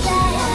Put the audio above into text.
Yeah.